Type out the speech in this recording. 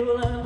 you love.